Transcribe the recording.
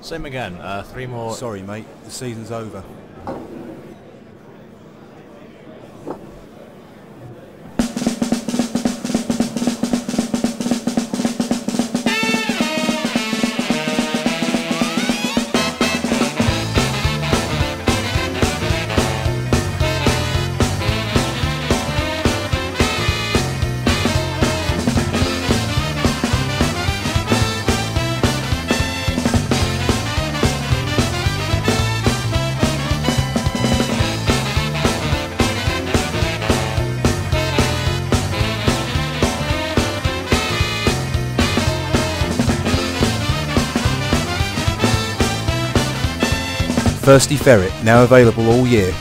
Same again. Uh, three more. Sorry, mate. The season's over. Thirsty Ferret, now available all year.